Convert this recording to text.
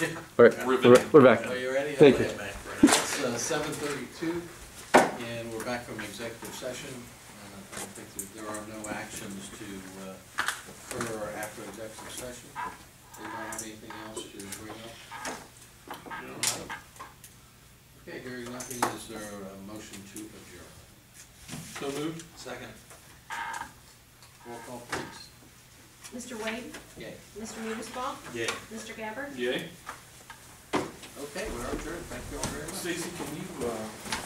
All right, we're, we're back. Are you ready? Thank Okay. you. It's uh, seven thirty-two, and we're back from executive session. And I don't think that there are no actions to uh, occur after executive session. Anybody have anything else to bring up? No. Okay, hearing nothing, is there a motion to adjourn? So moved? Second. Roll call, please. Mr. Wade? Yay. Mr. Munisball? Yay. Mr. Gabbard? Yay. Okay, we're adjourned. Thank you all very much. Stacy, can you, uh,